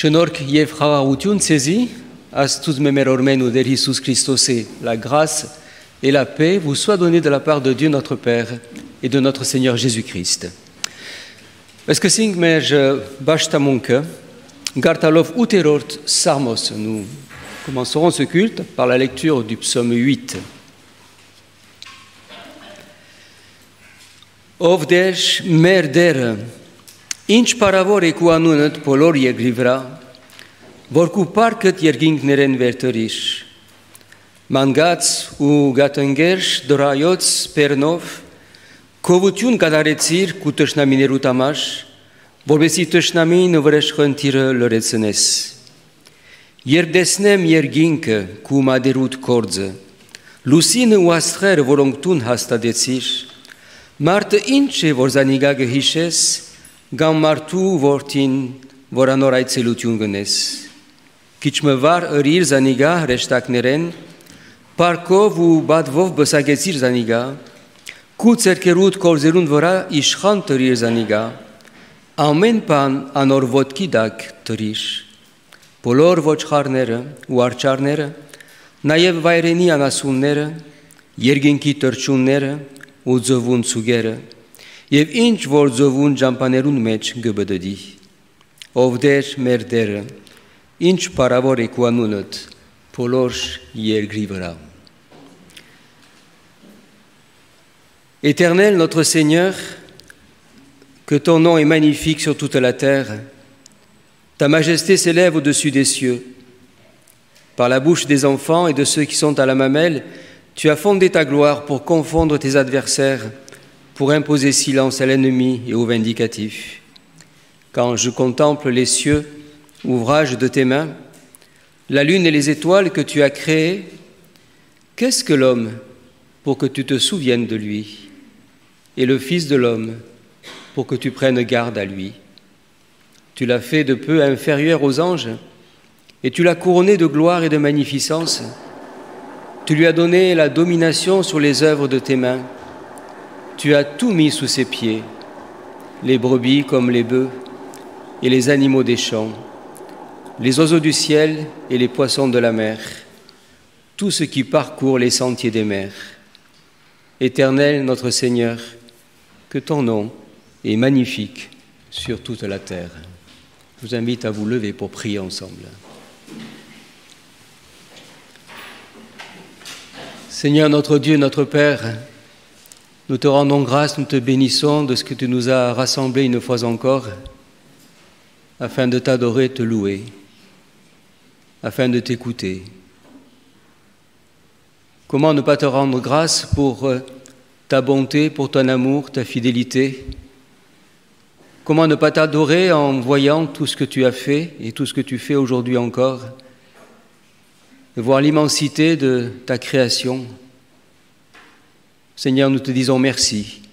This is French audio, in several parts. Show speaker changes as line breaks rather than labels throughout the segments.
Շնորհք եւ խաղաղություն ցեզի Աստծո մեր օրմեն ու Դեր Հիսուս Քրիստոսի la grâce et la paix vous soient données de la part de Dieu notre Père et de notre Seigneur Jésus-Christ. Est-ce que sing մեր բաշտամունքը գարտալով 8-րդ Սարմոս nous commencerons ce culte par la lecture du psaume 8. Ով դեր մեր դերը Ինչ բարավոր եք ու անունդ բոլոր երկրի վրա, որ կու պարկդ երկինքներեն վերտրիշ, մանգած ու գատնգեր դրայոց պերնով, կովություն կատարեցիր կու տշնամիներու տամաշ, որբեսի տշնամին ու վրեշ խնդիրը լրեցնես։ Երբ դեսնեմ երկինքը կու մադերուտ կորձը, լուսինը ու աստղերը, որոնք տուն հաստատեցիր, մարդը ինչ է, որ զանիգա գհիշես, գամ մարդու որդին, որանոր այցելություն գնես։ Քիչմը վար ըրիր զանիգա հրեշտակներեն, պարկով ու բադվով բսագեցիր զանիգա, կու ցերկերուտ կորզերուն վրա իշխան տրիր զանիգա, ամեն բան անոր ոտքի դակ տրիր։ Բոլոր ոչխարները ու արչարները, նաև վայրենի անասունները, երկինքի տրճունները ու ձվուն ցուգերը եւ ինչ որ ծովուն ճամփաներուն մեջ գբդդի ով դեր մեր դերը ինչ բարավոր է քու անունդ բոլոր երկրի վրա Éternel notre Seigneur que ton nom est magnifique sur toute la terre ta majesté s'élève au-dessus des cieux par la bouche des enfants et de ceux qui sont à la mamelle tu as fondé ta gloire pour confondre tes adversaires pour imposer silence à l'ennemi et au vindicatif. Quand je contemple les cieux, ouvrage de tes mains, la lune et les étoiles que tu as créées, qu'est-ce que l'homme pour que tu te souviennes de lui, et le Fils de l'homme pour que tu prennes garde à lui? Tu l'as fait de peu inférieur aux anges, et tu l'as couronné de gloire et de magnificence. Tu lui as donné la domination sur les œuvres de tes mains tu as tout mis sous ses pieds, les brebis comme les bœufs et les animaux des champs, les oiseaux du ciel et les poissons de la mer, tout ce qui parcourt les sentiers des mers. Éternel notre Seigneur, que ton nom est magnifique sur toute la terre. Je vous invite à vous lever pour prier ensemble. Seigneur notre Dieu, notre Père, nous te rendons grâce, nous te bénissons de ce que tu nous as rassemblés une fois encore, afin de t'adorer, te louer, afin de t'écouter. Comment ne pas te rendre grâce pour euh, ta bonté, pour ton amour, ta fidélité? Comment ne pas t'adorer en voyant tout ce que tu as fait et tout ce que tu fais aujourd'hui encore? De voir l'immensité de ta création. Seigneur, nous te disons merci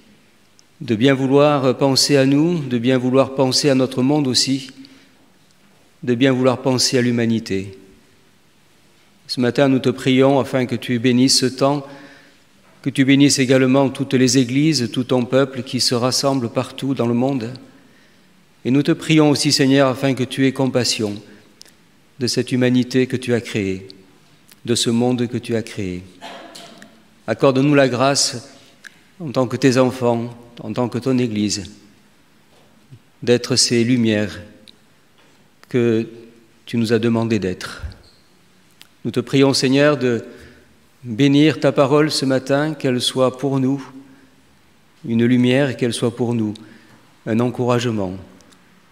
de bien vouloir penser à nous, de bien vouloir penser à notre monde aussi, de bien vouloir penser à l'humanité. Ce matin, nous te prions afin que tu bénisses ce temps, que tu bénisses également toutes les églises, tout ton peuple qui se rassemble partout dans le monde. Et nous te prions aussi, Seigneur, afin que tu aies compassion de cette humanité que tu as créée, de ce monde que tu as créé. Accorde-nous la grâce, en tant que tes enfants, en tant que ton Église, d'être ces lumières que tu nous as demandé d'être. Nous te prions, Seigneur, de bénir ta parole ce matin, qu'elle soit pour nous une lumière et qu'elle soit pour nous un encouragement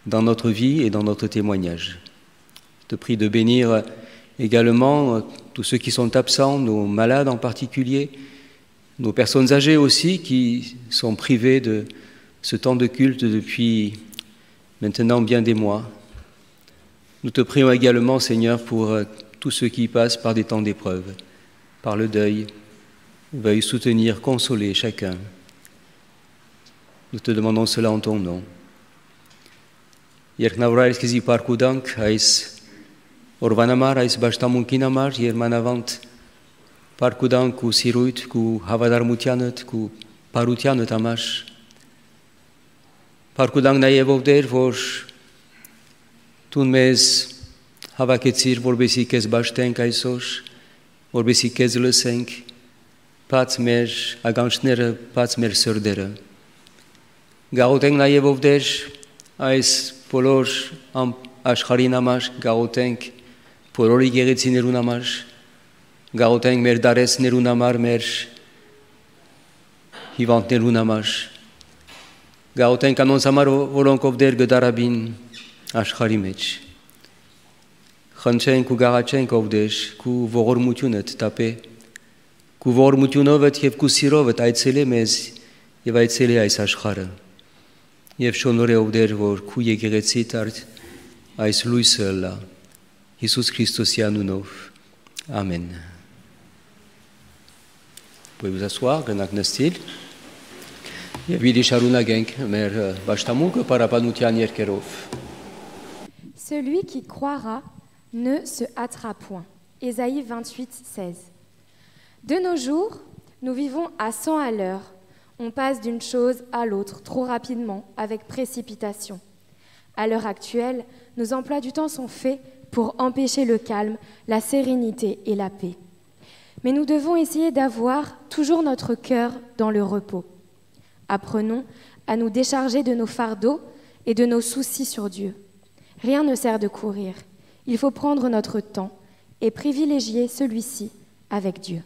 dans notre vie et dans notre témoignage. Je te prie de bénir également tous ceux qui sont absents, nos malades en particulier, nos personnes âgées aussi qui sont privées de ce temps de culte depuis maintenant bien des mois. Nous te prions également, Seigneur, pour tous ceux qui passent par des temps d'épreuve, par le deuil, veuille soutenir, consoler chacun. Nous te demandons cela en ton nom. Քեզի պարկուդանք այս օրվանամար այս ճաշտամունքինամար երմանավանդ պարկուդանք ու սիրույթ ու հավատարմությանդ ու բարությանդ համար պարկուդանք նաև ով դեր որ տուն մեզ հավաքեցիր, որբեսի քեզ ճաշտենք այսօր, որբեսի քեզ լսենք, բաց մեր ագանչները, բաց մեր սրդերը։ Գաղութենք նաև ով դեր այս բոլոր աշխարհին համար, գաղութենք բոլոր եկեղեցիներուն համար, գաղութենք մեր դարեսներուն համար, մեր հիվանդներուն համար։ Գաղութենք անոնց համար, որոնք ով դեր գդարաբին աշխարհի մեջ խնդրենք ու գաղաչենք ով դեր քու ողորմությունդ տապե քու ողորմությունովդ եւ քու սիրովդ այցել է մեզ եւ այցել է այս աշխարհը եւ շնորհե ով դեր որ քու եկեղեցի տարդ այս լույսը լա Iisus Christos Ianuno. Amen. Vous pouvez vous asseoir, gănac năstil. Vidi Sharuna Genk, mer Vashtamuka euh, Parapanutian Yerkerov.
Celui qui croira ne se hâtera point. Ésaïe 28, 16. De nos jours, nous vivons à 100 à l'heure. On passe d'une chose à l'autre trop rapidement, avec précipitation. À l'heure actuelle, nos emplois du temps sont faits pour empêcher le calme, la sérénité et la paix. Mais nous devons essayer d'avoir toujours notre cœur dans le repos. Apprenons à nous décharger de nos fardeaux et de nos soucis sur Dieu. Rien ne sert de courir. Il faut prendre notre temps et privilégier celui-ci avec Dieu.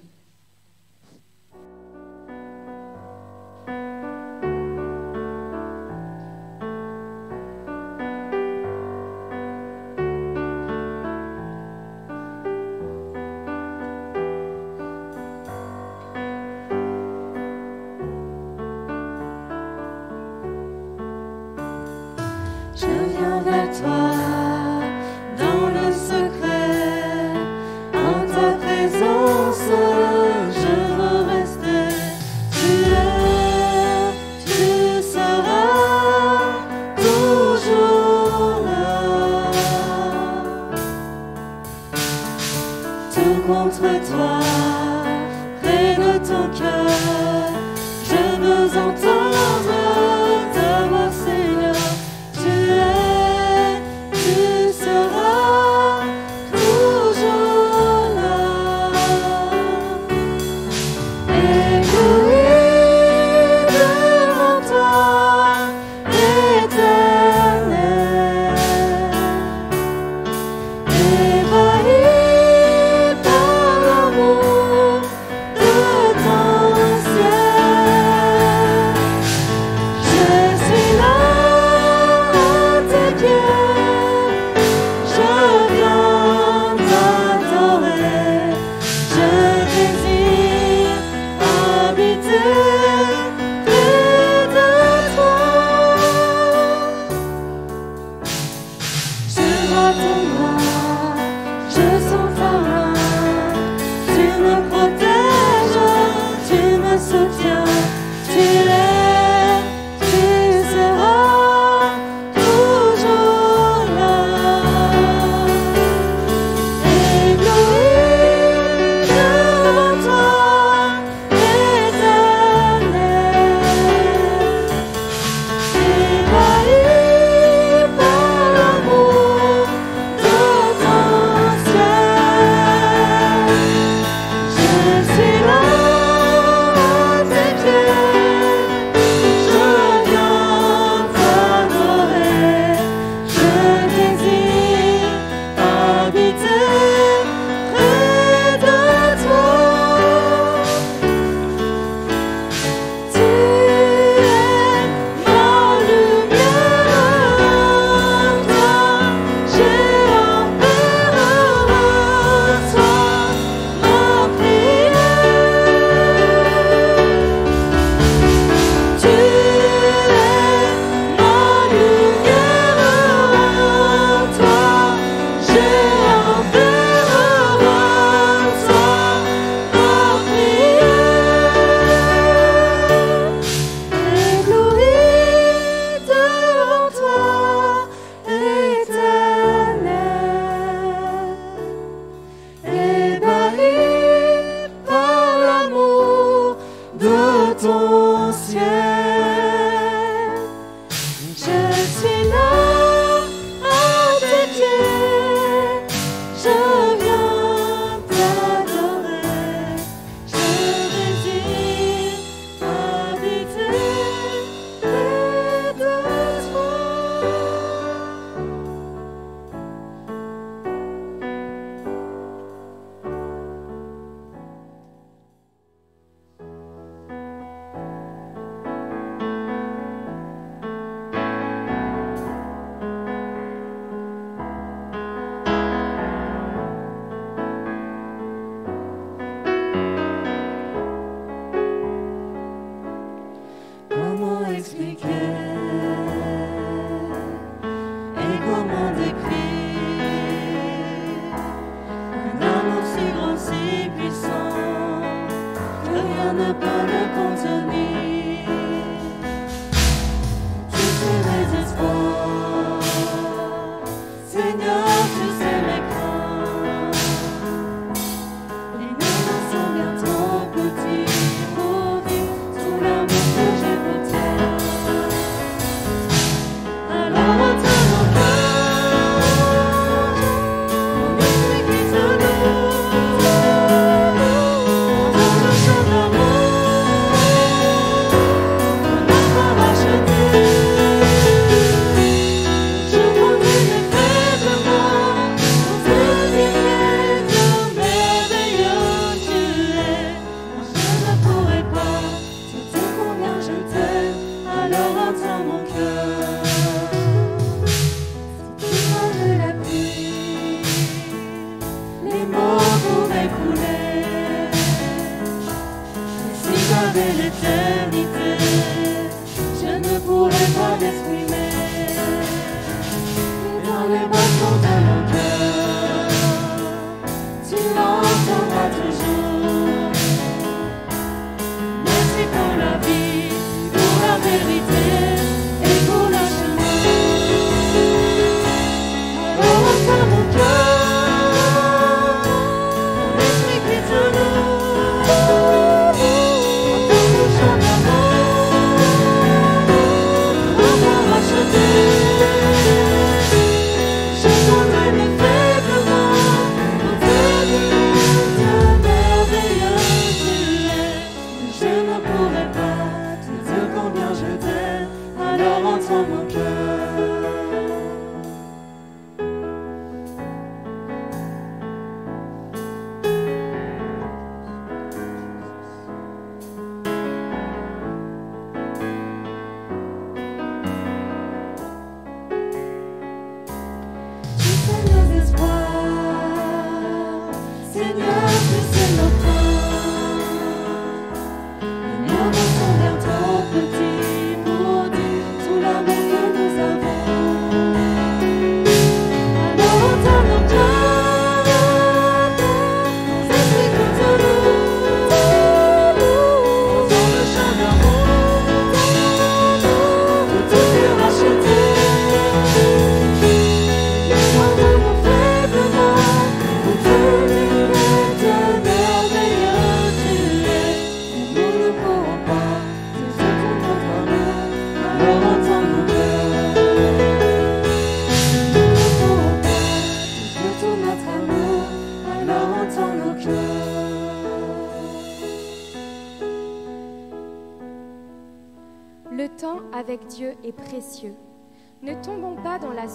rien ne peut le contenir.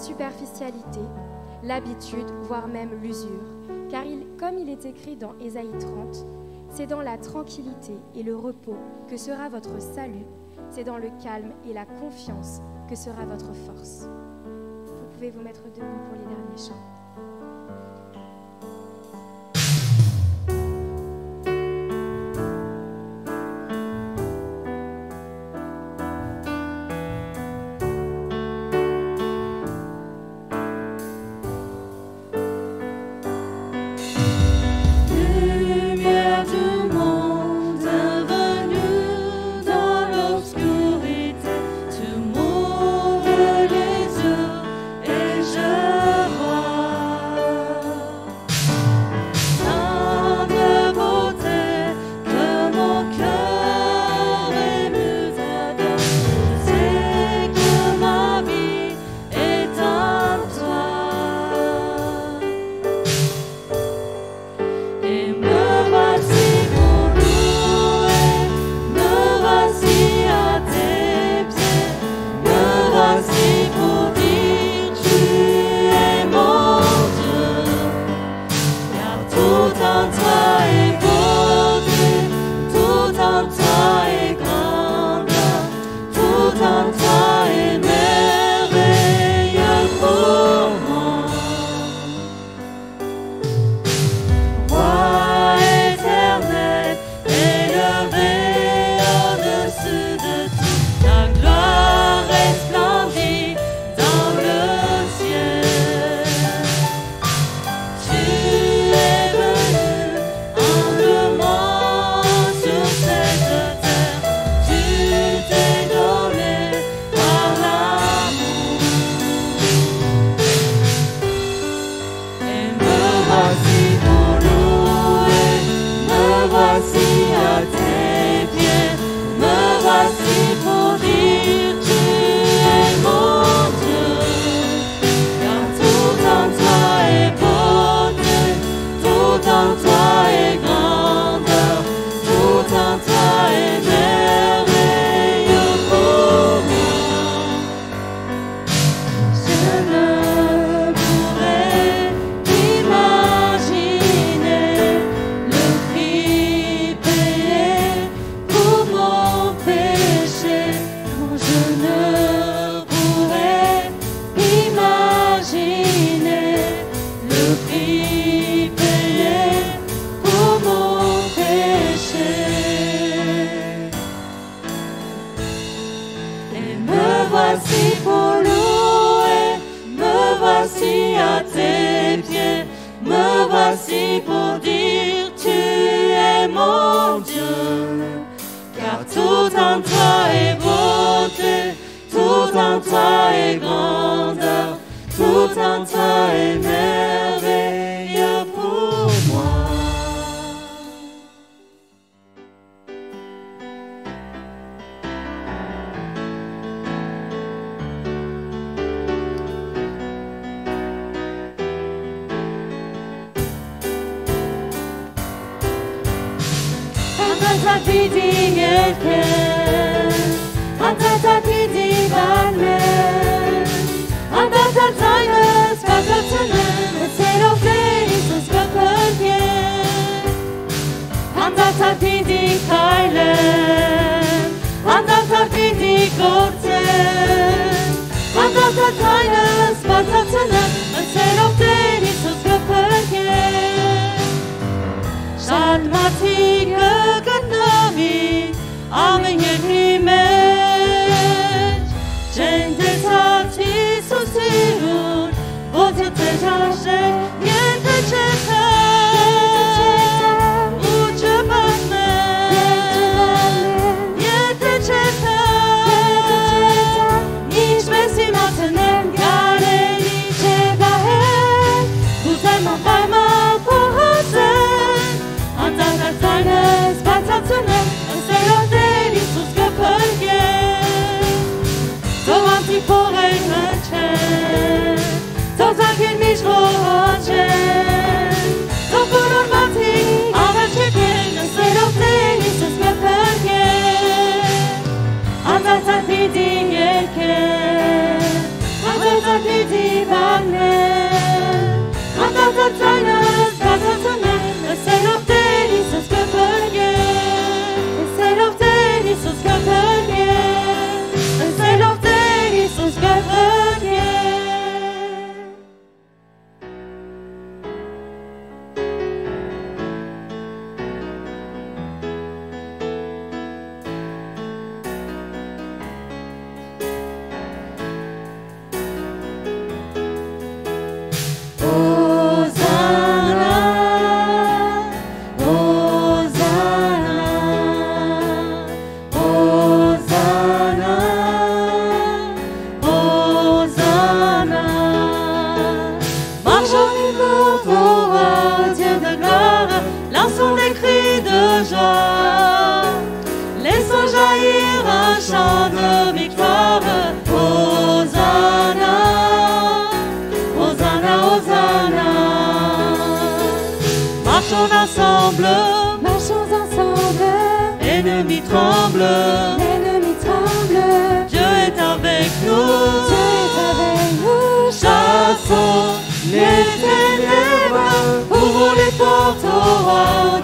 superficialité, l'habitude, voire même l'usure. Car comme il est écrit dans Ésaïe 30, c'est dans la tranquillité et le repos que sera votre salut, c'est dans le calme et la confiance que sera votre force. Vous pouvez vous mettre debout pour les derniers chants.
Ensemble,
Marchons ensemble,
ennemis tremble.
l'ennemi tremble,
Dieu est avec nous.
Dieu est avec nous,
Chassons les ténèbres, ouvrons les portes au roi,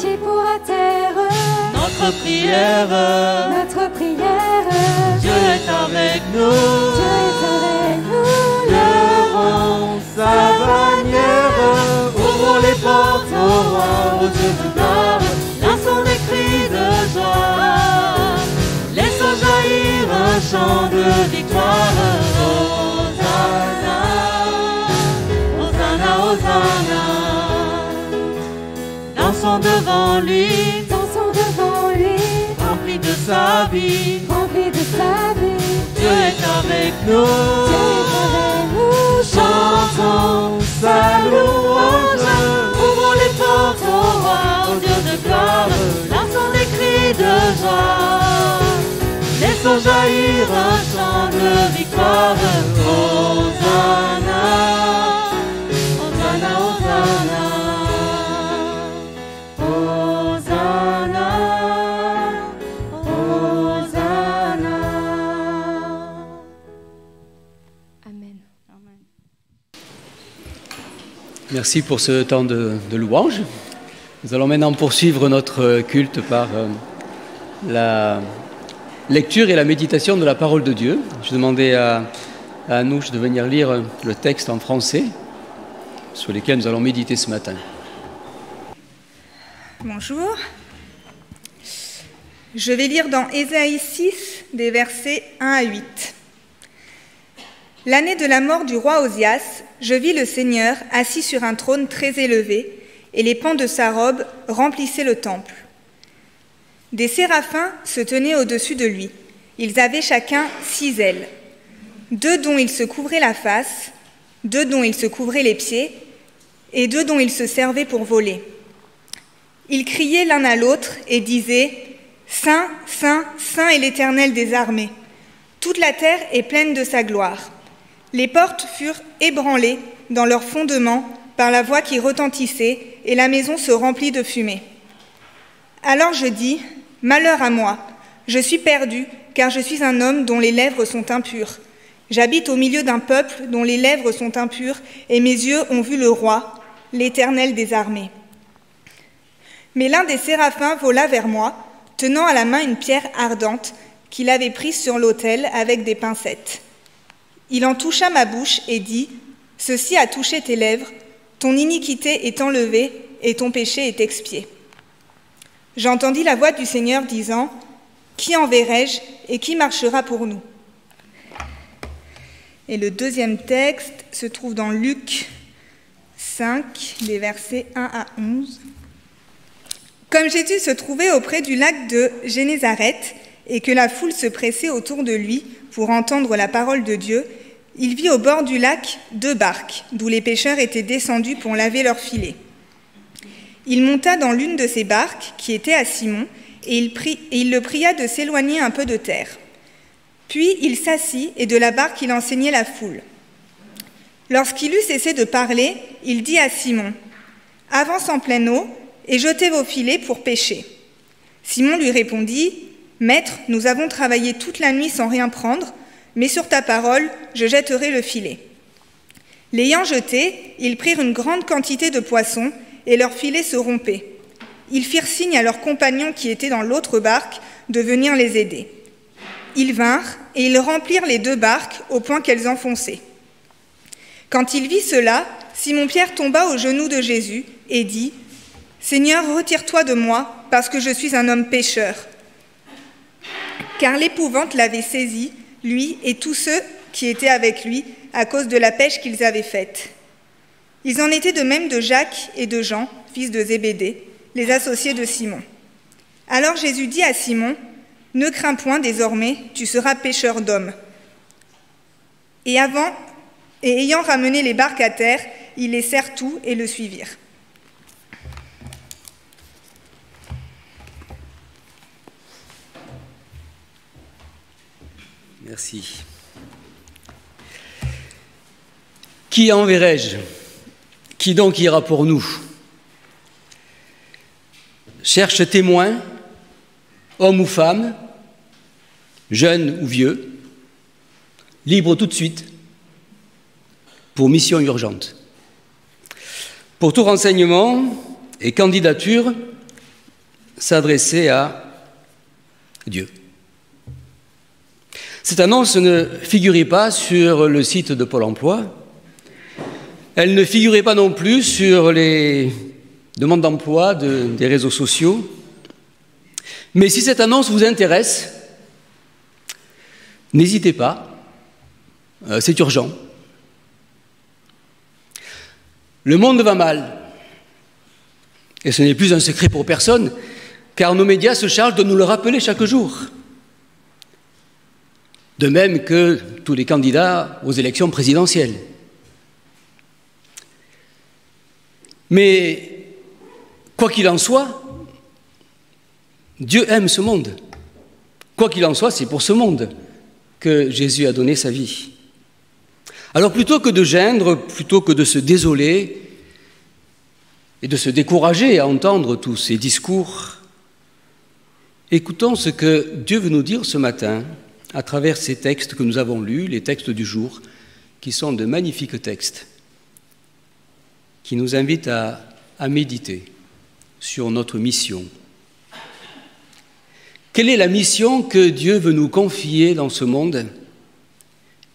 qui pourra taire notre prière.
notre prière.
Dieu est avec nous.
Dieu est avec nous,
Levons sa bannière, ouvrons les portes au roi, au Dieu lançons des cris de joie, laissons jaillir un chant de victoire. Hosanna, Hosanna, Hosanna, dansons devant lui,
dansons devant lui,
remplis de sa vie,
remplis de sa vie.
Dieu est avec nous.
Dieu est avec nous,
Chantons sa louange, ouvrons les portes au roi, au Dieu de gloire, lançons des cris de joie, laissons jaillir un chant de victoire. Hosanna,
Merci pour ce temps de, louange. Nous allons maintenant poursuivre notre culte par euh, la lecture et la méditation de la parole de Dieu. Je demandais à, à Anouche de venir lire le texte en français sur lequel nous allons méditer ce matin.
Bonjour. Je vais lire dans Ésaïe 6, des versets 1 à 8. L'année de la mort du roi Osias, je vis le Seigneur assis sur un trône très élevé, et les pans de sa robe remplissaient le temple. Des séraphins se tenaient au-dessus de lui. Ils avaient chacun six ailes, deux dont ils se couvraient la face, deux dont ils se couvraient les pieds, et deux dont ils se servaient pour voler. Ils criaient l'un à l'autre et disaient Saint, Saint, Saint est l'Éternel des armées. Toute la terre est pleine de sa gloire. Les portes furent ébranlées dans leurs fondements par la voix qui retentissait, et la maison se remplit de fumée. Alors je dis Malheur à moi, je suis perdu, car je suis un homme dont les lèvres sont impures. J'habite au milieu d'un peuple dont les lèvres sont impures, et mes yeux ont vu le roi, l'Éternel des armées. Mais l'un des séraphins vola vers moi, tenant à la main une pierre ardente qu'il avait prise sur l'autel avec des pincettes. Il en toucha ma bouche et dit, Ceci a touché tes lèvres, ton iniquité est enlevée et ton péché est expié. J'entendis la voix du Seigneur disant, Qui enverrai-je et qui marchera pour nous? Et le deuxième texte se trouve dans Luc 5, des versets 1 à 11. Comme Jésus se trouvait auprès du lac de Génézareth et que la foule se pressait autour de lui pour entendre la parole de Dieu, il vit au bord du lac deux barques, d'où les pêcheurs étaient descendus pour laver leurs filets. Il monta dans l'une de ces barques, qui était à Simon, et il, le pria de s'éloigner un peu de terre. Puis il s'assit, et de la barque il enseignait la foule. Lorsqu'il eut cessé de parler, il dit à Simon, Avance en pleine eau, et jetez vos filets pour pêcher. Simon lui répondit, Maître, nous avons travaillé toute la nuit sans rien prendre, mais sur ta parole, je jetterai le filet. L'ayant jeté, ils prirent une grande quantité de poissons, et leur filet se rompait. Ils firent signe à leurs compagnons qui étaient dans l'autre barque de venir les aider. Ils vinrent, et ils remplirent les deux barques au point qu'elles enfonçaient. Quand il vit cela, Simon-Pierre tomba aux genoux de Jésus et dit, Seigneur, retire-toi de moi, parce que je suis un homme pécheur. Car l'épouvante l'avait saisi, lui et tous ceux qui étaient avec lui, à cause de la pêche qu'ils avaient faite. Ils en étaient de même de Jacques et de Jean, fils de Zébédée, les associés de Simon. Alors Jésus dit à Simon, Ne crains point désormais, tu seras pêcheur d'hommes. Et et ayant ramené les barques à terre, ils laissèrent tout et le suivirent.
Merci. Qui enverrai-je? Qui donc ira pour nous? Cherche témoin, homme ou femme, jeune ou vieux, libre tout de suite, pour mission urgente. Pour tout renseignement et candidature, s'adresser à Dieu. Cette annonce ne figurait pas sur le site de Pôle emploi. Elle ne figurait pas non plus sur les demandes d'emploi de, des réseaux sociaux. Mais si cette annonce vous intéresse, n'hésitez pas, euh, c'est urgent. Le monde va mal. Et ce n'est plus un secret pour personne, car nos médias se chargent de nous le rappeler chaque jour de même que tous les candidats aux élections présidentielles. Mais quoi qu'il en soit, Dieu aime ce monde. Quoi qu'il en soit, c'est pour ce monde que Jésus a donné sa vie. Alors plutôt que de geindre, plutôt que de se désoler et de se décourager à entendre tous ces discours, écoutons ce que Dieu veut nous dire ce matin à travers ces textes que nous avons lus, les textes du jour, qui sont de magnifiques textes, qui nous invitent à, méditer sur notre mission. Quelle est la mission que Dieu veut nous confier dans ce monde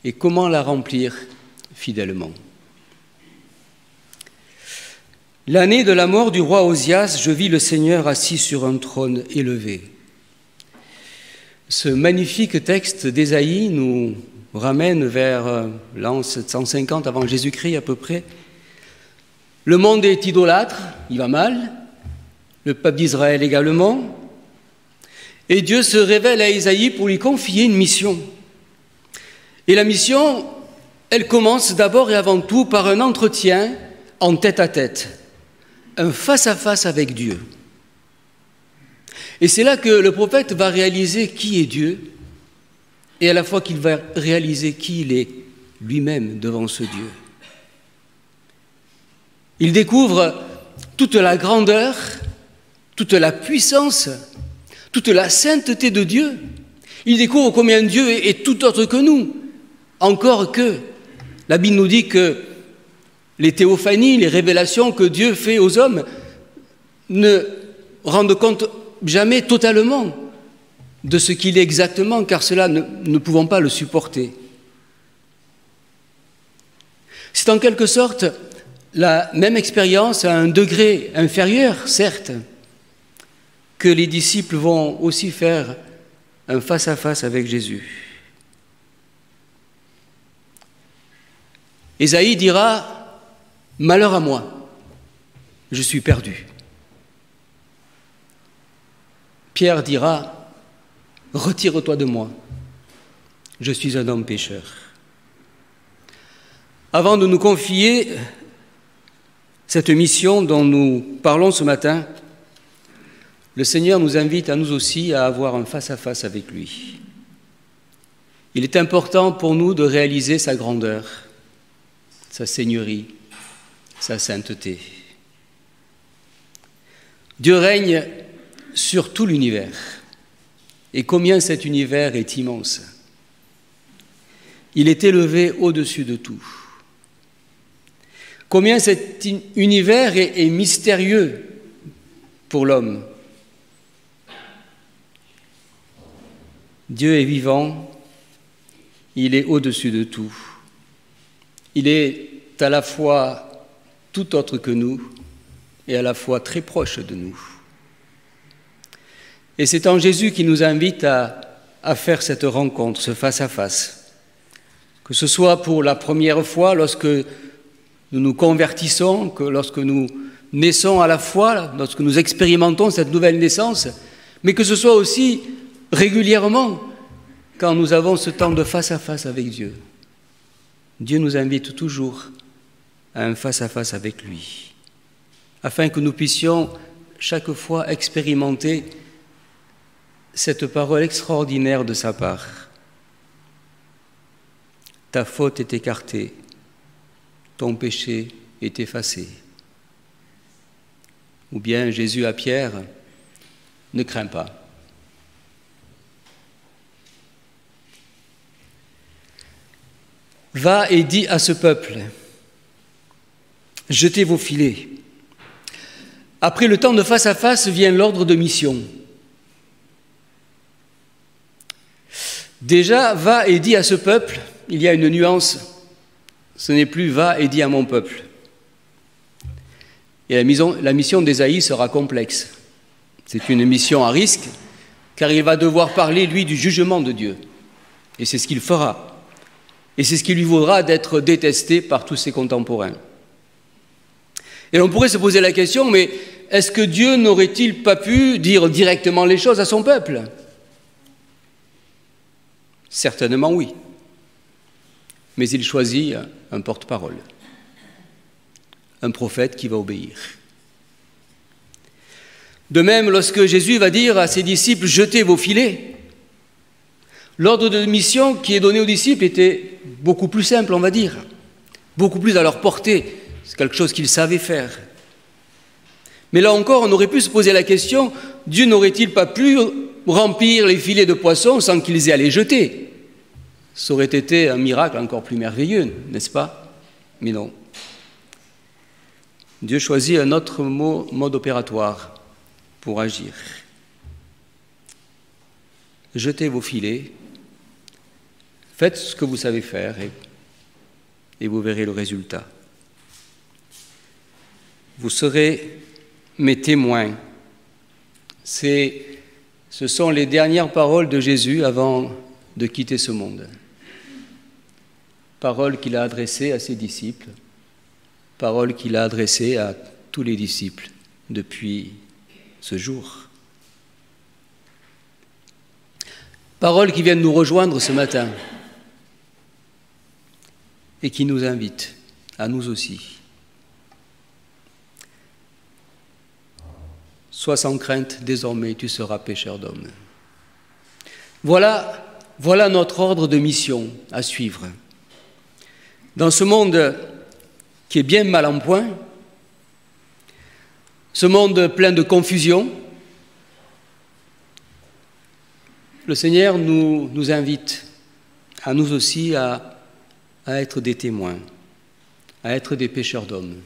et comment la remplir fidèlement? L'année de la mort du roi Osias, je vis le Seigneur assis sur un trône élevé Ce magnifique texte d'Ésaïe nous ramène vers euh, l'an 750 avant Jésus-Christ à peu près. Le monde est idolâtre, il va mal, le peuple d'Israël également, et Dieu se révèle à Ésaïe pour lui confier une mission. Et la mission, elle commence d'abord et avant tout par un entretien en tête à tête, un face-à-face avec Dieu. Et c'est là que le prophète va réaliser qui est Dieu, et à la fois qu'il va réaliser qui il est lui-même devant ce Dieu. Il découvre toute la grandeur, toute la puissance, toute la sainteté de Dieu. Il découvre combien Dieu est tout autre que nous. Encore que, la Bible nous dit que les théophanies, les révélations que Dieu fait aux hommes ne rendent compte jamais totalement de ce qu'il est exactement, car cela ne, ne pouvons pas le supporter. C'est en quelque sorte la même expérience à un degré inférieur, certes, que les disciples vont aussi faire un face-à-face avec Jésus. Ésaïe dira, Malheur à moi, je suis perdu. Pierre dira, Retire-toi de moi, je suis un homme pécheur. Avant de nous confier cette mission dont nous parlons ce matin, le Seigneur nous invite à nous aussi à avoir un face-à-face avec lui. Il est important pour nous de réaliser sa grandeur, sa seigneurie, sa sainteté. Dieu règne sur tout l'univers. Et combien cet univers est immense. Il est élevé au-dessus de tout. Combien cet univers est, mystérieux pour l'homme. Dieu est vivant, il est au-dessus de tout. Il est à la fois tout autre que nous et à la fois très proche de nous. Et c'est en Jésus qui nous invite à, à faire cette rencontre, ce face-à-face. Que ce soit pour la première fois lorsque nous nous convertissons, que lorsque nous naissons à la foi, lorsque nous expérimentons cette nouvelle naissance, mais que ce soit aussi régulièrement quand nous avons ce temps de face-à-face avec Dieu. Dieu nous invite toujours à un face-à-face avec lui, afin que nous puissions chaque fois expérimenter cette parole extraordinaire de sa part. Ta faute est écartée, ton péché est effacé. Ou bien Jésus à Pierre, ne crains pas. Va et dis à ce peuple, jetez vos filets. Après le temps de face à face vient l'ordre de mission. Déjà, va et dis à ce peuple, il y a une nuance, ce n'est plus va et dis à mon peuple. Et la mission, la mission d'Ésaïe sera complexe. C'est une mission à risque, car il va devoir parler, lui, du jugement de Dieu. Et c'est ce qu'il fera. Et c'est ce qui lui vaudra d'être détesté par tous ses contemporains. Et on pourrait se poser la question, mais est-ce que Dieu n'aurait-il pas pu dire directement les choses à son peuple? Certainement oui. Mais il choisit un porte-parole, un prophète qui va obéir. De même, lorsque Jésus va dire à ses disciples, jetez vos filets, l'ordre de mission qui est donné aux disciples était beaucoup plus simple, on va dire, beaucoup plus à leur portée. C'est quelque chose qu'ils savaient faire. Mais là encore, on aurait pu se poser la question, Dieu n'aurait-il pas pu remplir les filets de poissons sans qu'ils aient à les jeter Ça aurait été un miracle encore plus merveilleux, n'est-ce pas? Mais non. Dieu choisit un autre mode opératoire pour agir. Jetez vos filets, faites ce que vous savez faire et, et vous verrez le résultat. Vous serez mes témoins. C'est Ce sont les dernières paroles de Jésus avant de quitter ce monde. Paroles qu'il a adressées à ses disciples, paroles qu'il a adressées à tous les disciples depuis ce jour. Paroles qui viennent nous rejoindre ce matin et qui nous invitent à nous aussi. Sois sans crainte, désormais tu seras pécheur d'hommes. Voilà, notre ordre de mission à suivre. Dans ce monde qui est bien mal en point, ce monde plein de confusion, le Seigneur nous, invite à nous aussi à, à être des témoins, à être des pécheurs d'hommes,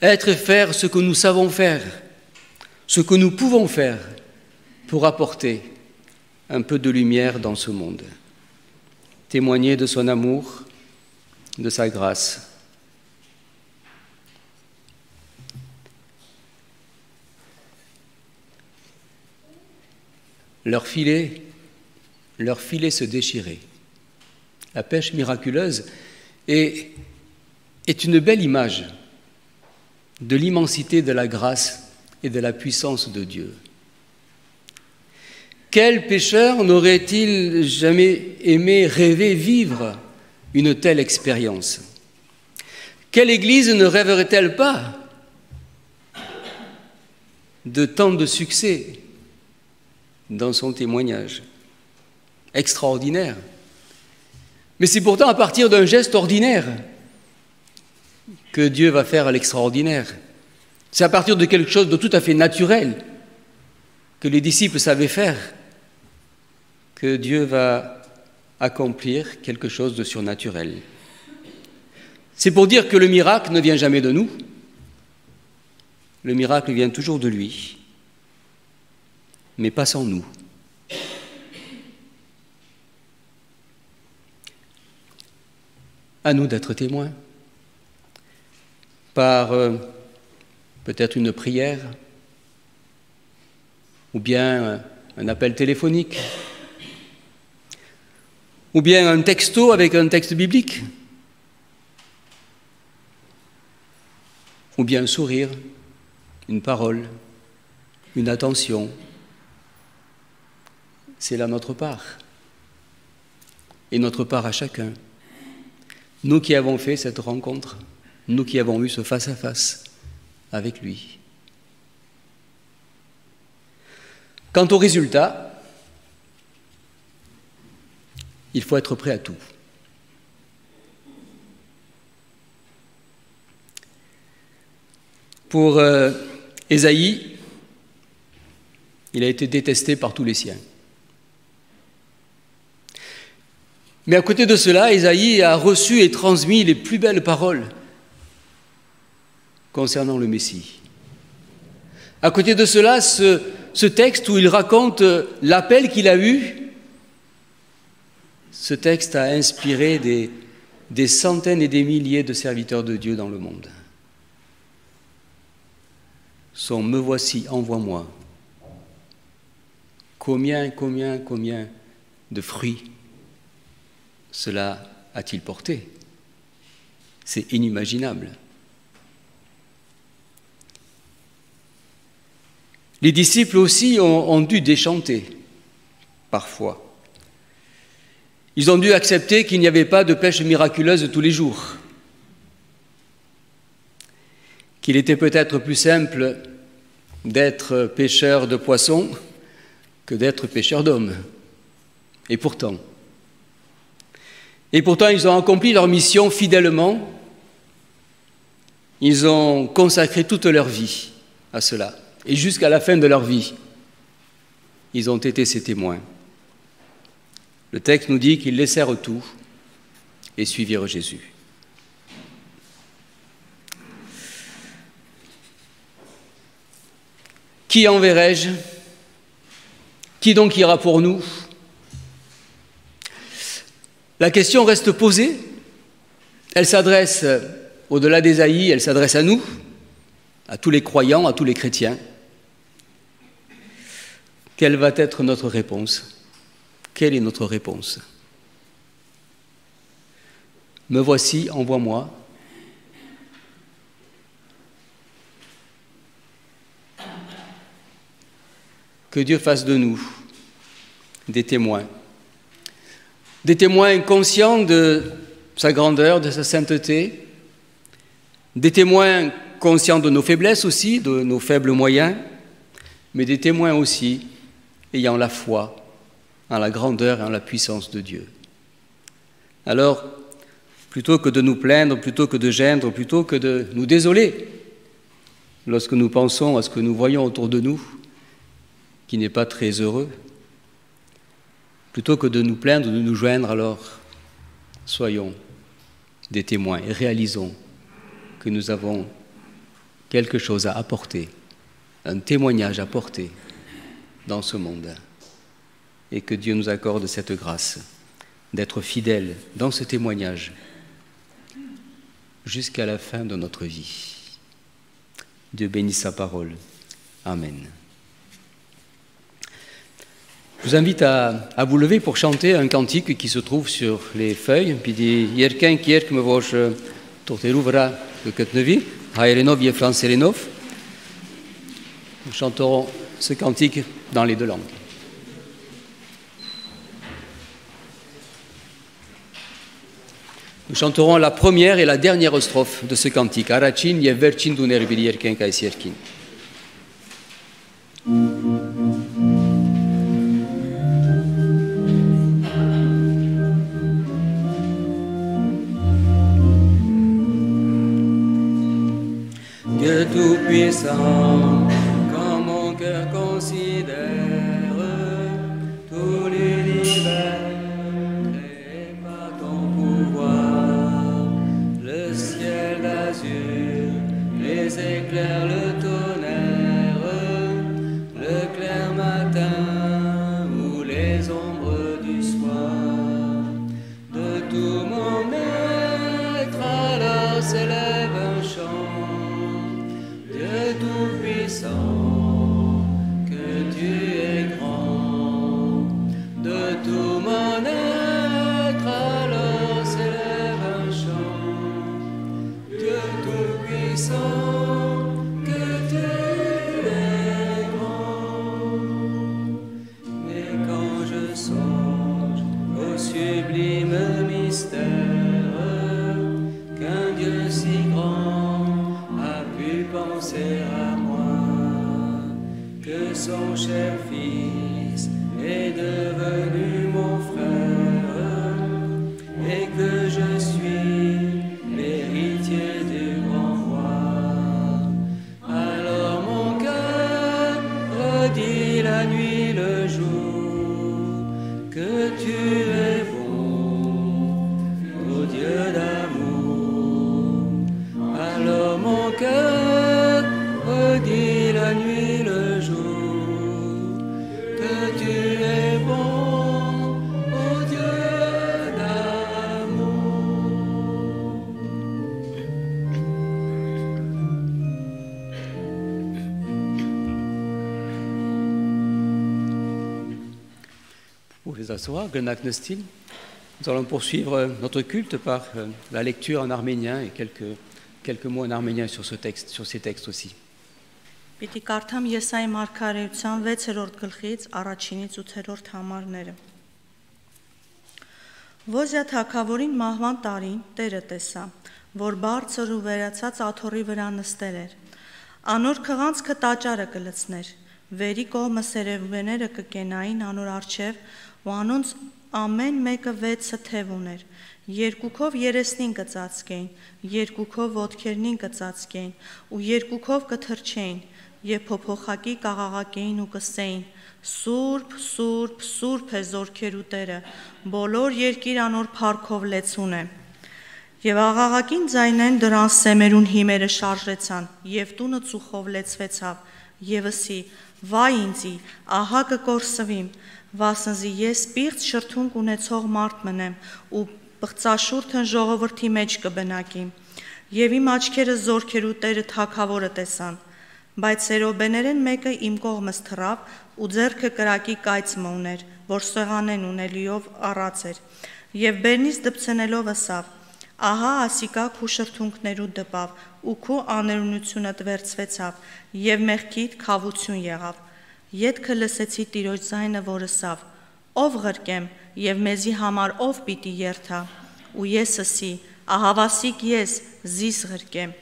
être et faire ce que nous savons faire, ce que nous pouvons faire pour apporter un peu de lumière dans ce monde, témoigner de son amour, de sa grâce. Leur filet, leur filet se déchirait. La pêche miraculeuse est, est une belle image de l'immensité de la grâce et de la puissance de Dieu. Quel pécheur n'aurait-il jamais aimé rêver vivre une telle expérience? Quelle Église ne rêverait-elle pas de tant de succès dans son témoignage? Extraordinaire. Mais c'est pourtant à partir d'un geste ordinaire que Dieu va faire l'extraordinaire. C'est à partir de quelque chose de tout à fait naturel que les disciples savaient faire que Dieu va accomplir quelque chose de surnaturel. C'est pour dire que le miracle ne vient jamais de nous, le miracle vient toujours de lui, mais pas sans nous. À nous d'être témoins par euh, peut-être une prière ou bien un appel téléphonique ou bien un texto avec un texte biblique, ou bien un sourire, une parole, une attention. C'est là notre part, et notre part à chacun. Nous qui avons fait cette rencontre, nous qui avons eu ce face-à-face avec lui. Quant au résultat, il faut être prêt à tout. Pour euh, Ésaïe, il a été détesté par tous les siens. Mais à côté de cela, Ésaïe a reçu et transmis les plus belles paroles concernant le Messie. À côté de cela, ce, texte où il raconte l'appel qu'il a eu ce texte a inspiré des centaines et des milliers de serviteurs de Dieu dans le monde. Son Me voici, envoie-moi. Combien, combien, combien de fruits cela a-t-il porté? C'est inimaginable. Les disciples aussi ont, dû déchanter, parfois. Ils ont dû accepter qu'il n'y avait pas de pêche miraculeuse tous les jours, qu'il était peut-être plus simple d'être pêcheur de poissons que d'être pêcheur d'hommes. Et pourtant, et pourtant, ils ont accompli leur mission fidèlement. Ils ont consacré toute leur vie à cela. Et jusqu'à la fin de leur vie, ils ont été ses témoins. Le texte nous dit qu'ils laissèrent tout et suivirent Jésus. Qui enverrai-je? Qui donc ira pour nous? La question reste posée. Elle s'adresse, au-delà d'Ésaïe, elle s'adresse à nous, à tous les croyants, à tous les chrétiens. Quelle va être notre réponse? Quelle est notre réponse? Me voici, envoie-moi. Que Dieu fasse de nous des témoins, des témoins conscients de sa grandeur, de sa sainteté, des témoins conscients de nos faiblesses aussi, de nos faibles moyens, mais des témoins aussi ayant la foi en la grandeur et en la puissance de Dieu. Alors, plutôt que de nous plaindre, plutôt que de gêner, plutôt que de nous désoler lorsque nous pensons à ce que nous voyons autour de nous, qui n'est pas très heureux, plutôt que de nous plaindre, de nous joindre, alors soyons des témoins et réalisons que nous avons quelque chose à apporter, un témoignage à porter dans ce monde. Et que Dieu nous accorde cette grâce d'être fidèles dans ce témoignage jusqu'à la fin de notre vie. Dieu bénisse sa parole. Amen. Je vous invite à, vous lever pour chanter un cantique qui se trouve sur les feuilles. Puis dit me. Nous chanterons ce cantique dans les deux langues. Nous chanterons la première et la dernière strophe de ce cantique. Arachin. Vous pouvez vous asseoir, Glenak Nestil. Nous allons poursuivre notre culte par euh, la lecture en arménien et quelques, quelques mots en arménien sur, ce texte, sur ces textes aussi.
Պիտի կարդամ Եսայի մարգարեության 6-րդ գլխից առաջինից 8-րդ համարները։ Ոզիա թագավորին մահվան տարին Տերը տեսա, որ բարձր ու վերացած աթոռի վրա նստել էր։ Անոր քղանցքը տաճարը կլցներ, վերի կողմը սերևները կկենային անոր արչև ու անոնց ամեն մեկը 6 թև ուներ։ Երկուքով երեսնին կծածկեին, երկուքով ոտքերնին կծածկեին ու երկուքով կթրջեին եւ փոփոխակի կաղաղակեին ու կսեին. Սուրբ, Սուրբ, Սուրբ է զորքերու Տերը, բոլոր երկիր անոր փառքով լեցուն է։ Եվ աղաղակին ձայնեն դրան սեմերուն հիմերը շարժեցան, եւ տունը ծուխով լեցվեցավ, եւսի, վայ ինձի, ահա կկորսվիմ, վասնզի ես պիղծ շրթունք ունեցող մարդ մնեմ ու բղծաշուրթն ժողովրդի մեջ կբնակիմ։ Եվ իմ աչքերը զորքերու Տերը թակավորը տեսան։ Բայց սերոբեներեն մեկը իմ կողմս թռավ ու ձեռքը կրակի կայծմը ուներ, որ սեղանեն ունելիով առած էր, եւ բերնից դպցնելով ասավ. Ահա ասիկա քու շրթունքներու դպավ ու քու աներունությունը տվերցվեցավ եւ մեղքիդ խավություն եղավ։ Ետքը լսեցի տիրոջ ձայնը, որ ասավ. Ով ղրկեմ եւ մեզի համար ով պիտի երթա։ Ու ես ասի. Ահավասիկ ես զիս ղրկեմ։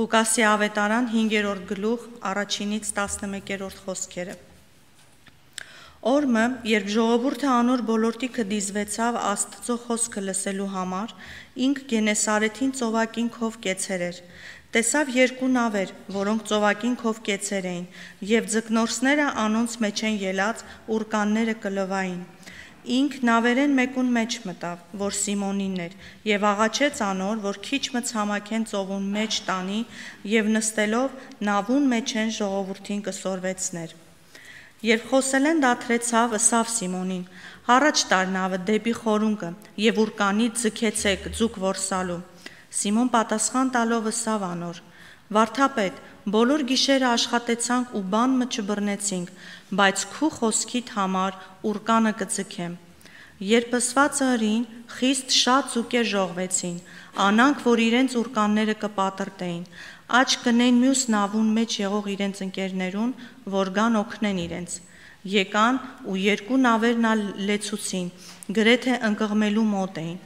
Ղուկասի ավետարան 5-րդ գլուխ առաջինից 11-րդ խոսքերը։ Օրմը, երբ ժողովուրդը անոր բոլորտիքը դիզվեցավ Աստծո խոսքը լսելու համար, ինք Գենեսարեթին ծովակին քով կեցեր էր։ Տեսավ երկու նավեր, որոնք ծովակին քով կեցեր էին, եւ ձկնորսները անոնց մեջ են ելած, ուրկանները կլվային։ Ինք նավերեն մեկուն մեջ մտավ, որ Սիմոնին էր, եւ աղաչեց անոր, որ քիչ մը ցամաքեն ծովուն մեջ տանի եւ նստելով նավուն մեջ են ժողովրդին կսորվեցներ։ Երբ խոսել են դաթրեցավ ըսավ Սիմոնին. Առաջ տար նավը դեպի խորունկը եւ ուրկանից ձգեցեք ձուկ որսալու։ Սիմոն պատասխան տալով ըսավ անոր. Վարդապետ, բոլոր գիշերը աշխատեցանք ու բան մը չբռնեցինք, բայց քու խոսքիդ համար ուրկանը կձգեմ։ Երբ ըսված ըրին, խիստ շատ զուկեր ժողվեցին, անանք, որ իրենց ուրկանները կպատրտեին, աչ կնեն մյուս նավուն մեջ եղող իրենց ընկերներուն, որ գան օգնեն իրենց։ Եկան ու երկու նավերն ալ լեցուցին, գրեթե ընկղմելու մոտ էին։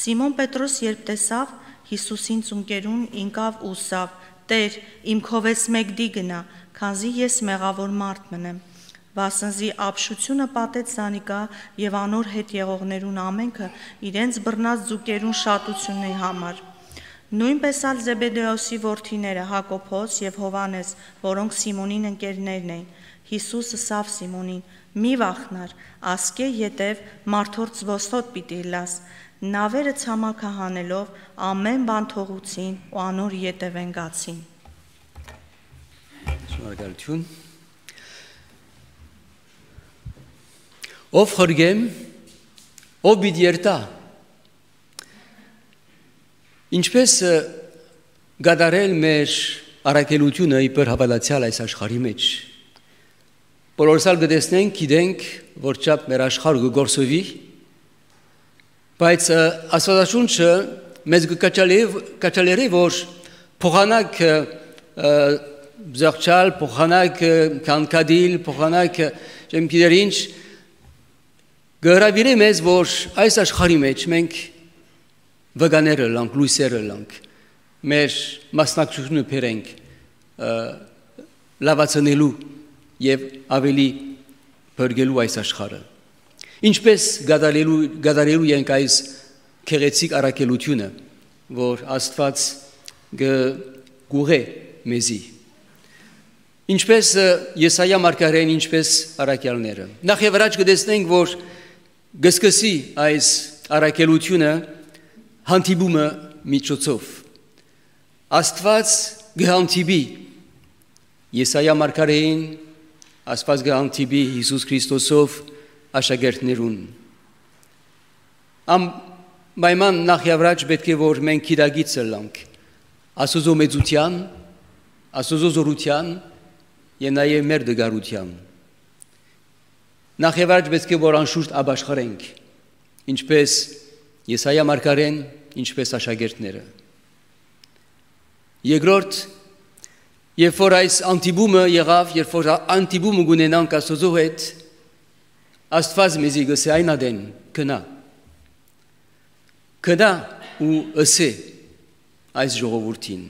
Սիմոն Պետրոս երբ տեսավ Հիսուսին ծունկերուն ինկավ ու սավ. Տեր, իմ քովես մեկ դի գնա, քանզի ես մեղավոր մարդ մնեմ։ Վասնզի ապշությունը պատեց Զանիկա եւ անոր հետ եղողներուն ամենքը իրենց բռնած ձուկերուն շատությունների համար։ Նույնպես ալ Զեբեդեոսի որդիները Հակոբոս եւ Հովանես, որոնք Սիմոնին ընկերներն էին, Հիսուսը սավ Սիմոնին. «Մի վախնար, ասկե յետև մարդորց ոստոտ պիտի լաս»։ Նավերը ցամաքը հանելով ամեն բան թողուցին ու անոր յետևեն գացին։
Շնորհակալություն։ Ով խորգեմ, ով պիտի երտա։ Ինչպես գադարել մեր առաքելությունը իբր հավատացյալ այս աշխարհի մեջ։ Բոլորսալ գտեսնենք, գիտենք, որ չափ մեր աշխարհը գործովի, բայց Աստվածաշունչը մեզ կկաչալի կաչալերի որ փոխանակ զղջալ, փոխանակ կանկադիլ, փոխանակ չեմ գիտեր ինչ գհրավիրի մեզ որ այս աշխարհի մեջ մենք վգաները լանք, լույսերը լանք, մեր մասնակցությունը բերենք լավացնելու եւ ավելի բրգելու այս աշխարհը։ Ինչպես գադարելու գադարելու ենք այս քեղեցիկ առաքելությունը, որ Աստված գուղե մեզի։ Ինչպես Եսայա մարգարեն, ինչպես առաքյալները։ Նախ եւ առաջ կտեսնենք, որ գսկսի այս առաքելությունը հանդիպումը միջոցով Աստված գհանդիպի Եսայա մարգարեին Աստված գհանդիպի Հիսուս Քրիստոսով աշակերտներուն Ամ Պայման նախ եւ առաջ պետք է որ մենք քիրագիցը լանք Աստուծո մեծության, Աստուծո զորության եւ նաեւ մեր դգարության Նախ եւ առաջ պետք է որ անշուշտ աբաշխարենք ինչպես Եսայա մարգարեն, ինչպես աշակերտները Երկրորդ Երբ որ այս անտիբումը եղավ, երբ որ անտիբումը գունենանք Աստծո հետ, Աստված մեզի գսե այն ադեն կնա։ Կնա ու ըսե այս ժողովրդին։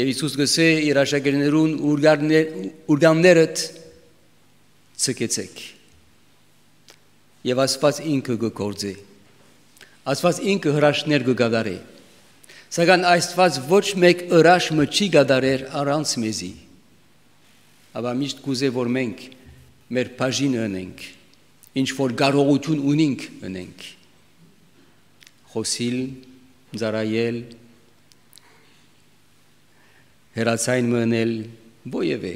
Եվ Հիսուս գսե իր աշակերտներուն ուրգաններըդ ցկեցեք։ Եվ Աստված ինքը գործե։ Աստված ինքը հրաշներ կգադարի։ Սակայն Աստված ոչ մեկ հրաշ մը չի գադարեր առանց մեզի։ Աբա միշտ կուզե որ մենք մեր բաժինը ունենք, ինչ որ կարողություն ունենք ունենք։ Խոսիլ, ծարայել, հերացային մնել, ովևէ,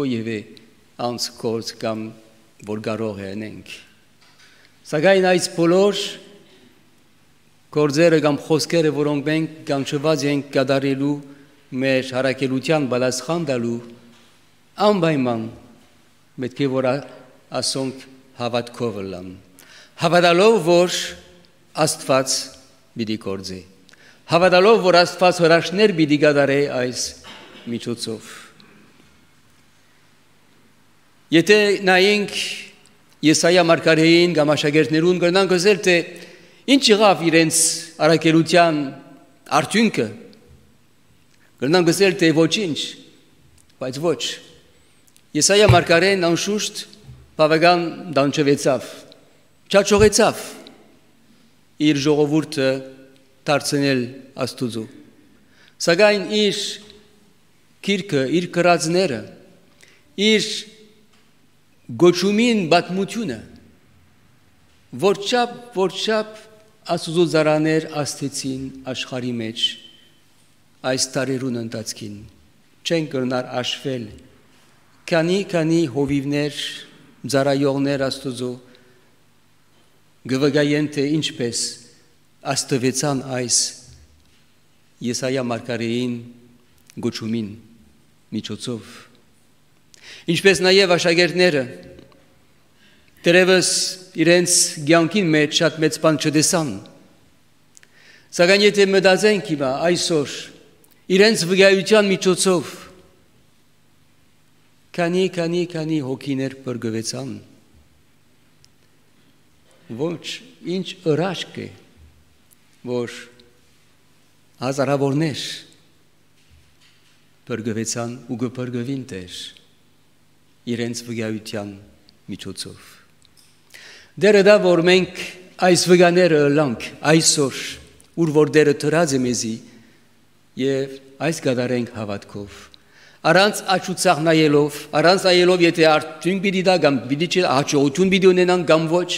ովևէ անց կորց կամ որ կարող ունենք։ Սակայն այս բոլոր գործերը կամ խոսքերը, որոնք մենք կանչված ենք կատարելու մեր հարակելության բալասխան տալու անպայման պետք է որ ասոնք հավատքով լան հավատալով որ Աստված պիտի գործի հավատալով որ Աստված հրաշներ պիտի կատարե այս միջոցով Եթե նայենք Եսայա մարգարեին կամ աշակերտներուն կրնանք ասել թե ինչ եղավ իրենց արակելության արդյունքը? Կրնանք ասել թե ոչինչ բայց ոչ Եսայա մարգարեն անշուշտ բավական դանչվեցավ չաչողեցավ իր ժողովուրդը դարձնել աստուծու սակայն իր քիրքը իր կրածները իր գոչումին բացմությունը որչապ որչապ աստուծո զարաներ աստեցին աշխարի մեջ այս տարերուն ընթացքին չեն կրնար աշվել քանի քանի հովիվներ զարայողներ աստուծո գվգայեն թե ինչպես աստվեցան այս Եսայա մարգարեին գոչումին միջոցով ինչպես նաև աշակերտները դերևս իրենց ցանկին մեջ շատ մեծ բան չտեսան սակայն եթե մտածենք հիմա այսօր իրենց վկայության միջոցով քանի քանի քանի հոգիներ բրգվեցան ոչ ինչ ըրաշք է որ հազարավորներ բրգվեցան ու գբրգվին դեր իրենց վկայության միջոցով դերը դա որ մենք այս վկաները լանք այսօր ուր որ դերը դրած է մեզի եւ այս գդարենք հավատքով առանց աչուցախ նայելով առանց այելով եթե արդյունք պիտի դա կամ պիտի չէ հաջողություն պիտի ունենան կամ ոչ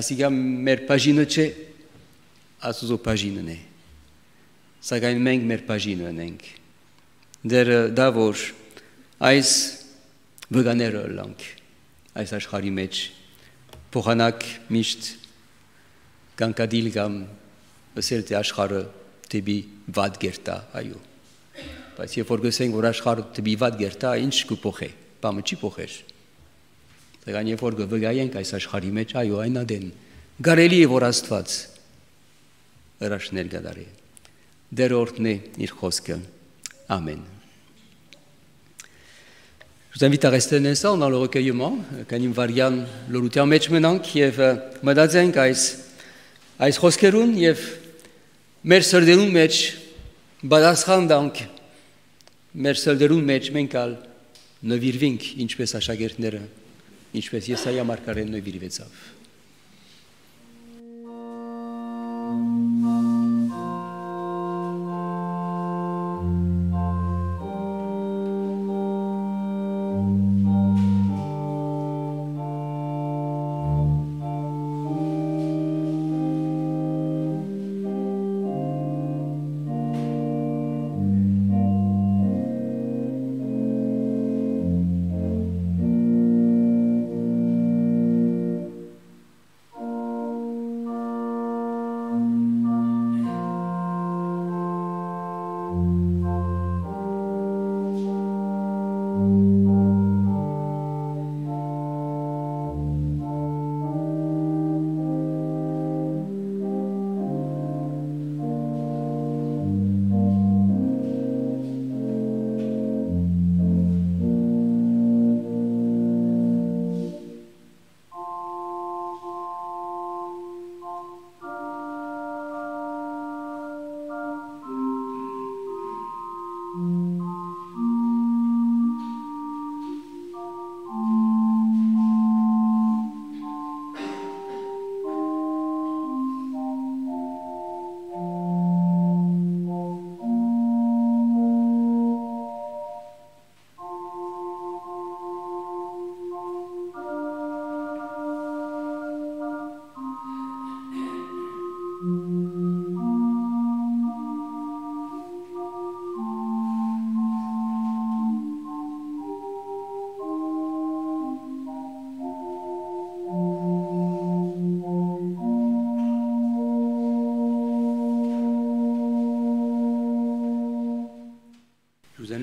ասիկա մեր բաժինը չէ աստուծո բաժինն է սակայն մենք մեր բաժինը ունենք դեր դա որ այս վգաները լանք այս աշխարհի մեջ փոխանակ միշտ կանկադիլ կամ ասել թե աշխարհը դեպի վատ գերտա այո բայց երբ որ գսենք որ աշխարհը դեպի վատ գերտա ինչ կփոխե բամը չի փոխեր Սակայն երբ որ գվգայենք այս աշխարհի մեջ, այո, այն ադեն գարելի է որ Աստված հրաշներ գդարի։ Դեր օրհնե իր խոսքը։ Amen. À rester un instant dans le recueillement, quand վարյան լորության մեջ մնանք եւ մտածենք այս այս խոսքերուն եւ մեր սրդերուն մեջ բադասխան դանք մեր սրդերուն մեջ մենք ալ նվիրվենք ինչպես աշակերտները ինչպես Եսայա մարգարեն նվիրվեցավ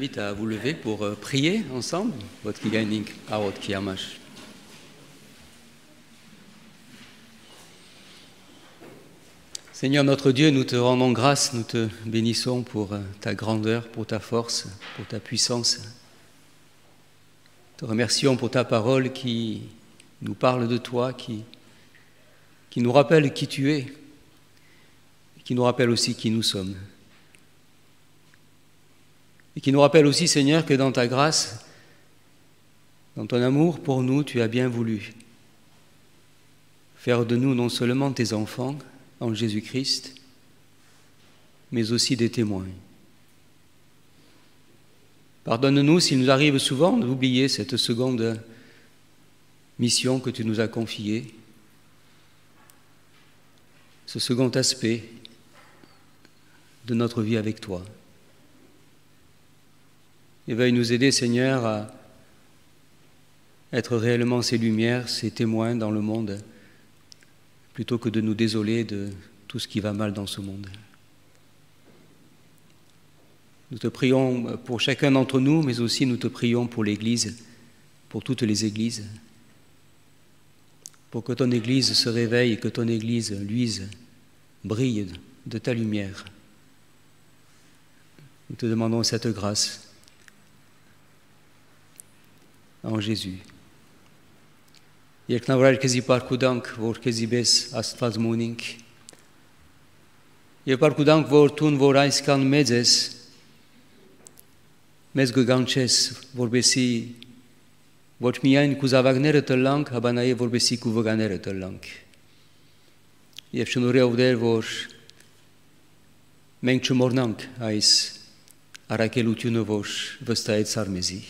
invite à vous lever pour euh, prier ensemble. Seigneur notre Dieu, nous te rendons grâce, nous te bénissons pour euh, ta grandeur, pour ta force, pour ta puissance. Te remercions pour ta parole qui nous parle de toi, qui, qui nous rappelle qui tu es, qui nous rappelle aussi qui nous sommes. Et qui nous rappelle aussi, Seigneur, que dans ta grâce, dans ton amour pour nous, tu as bien voulu faire de nous non seulement tes enfants en Jésus-Christ, mais aussi des témoins. Pardonne-nous s'il nous arrive souvent d'oublier cette seconde mission que tu nous as confiée, ce second aspect de notre vie avec toi. Et veuille nous aider, Seigneur, à être réellement ces lumières, ces témoins dans le monde, plutôt que de nous désoler de tout ce qui va mal dans ce monde. Nous te prions pour chacun d'entre nous, mais aussi nous te prions pour l'Église, pour toutes les Églises, pour que ton Église se réveille, que ton Église luise, brille de ta lumière. Nous te demandons cette grâce en Jésus. Երբ նա վրայր քեզի պարկուդանք, որ քեզի բես Աստված մունինք։ Եվ պարկուդանք, որ տուն, որ այսքան մեծ ես, մեզ գգանչես, որբեսի ոչ միայն կուզավակները տլանք, հաբա նաև որբեսի կուվգաները տլանք։ Եվ շնորհիով դեր, որ մենք չմոռնանք այս առաքելությունը, որ վստահեցար մեզի։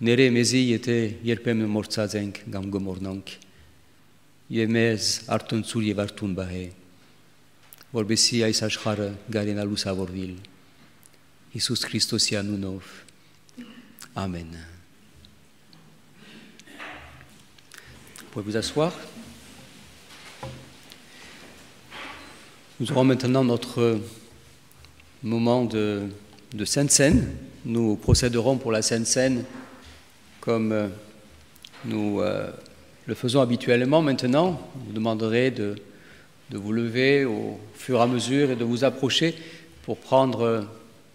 Ները մեզի, եթե երբեմն մորցած ենք կամ գմորնանք, եւ մեզ արտնցուր եւ արթուն բահե, որբեսի այս աշխարհը գարենա լուսավորվիլ։ Հիսուս Քրիստոսի անունով։ Amen. Vous pouvez vous asseoir. Nous aurons maintenant notre moment de, de Sainte Seine. Nous procéderons pour la Sainte Seine comme euh, nous euh, le faisons habituellement maintenant. Je vous demanderai de, de vous lever au fur et à mesure et de vous approcher pour prendre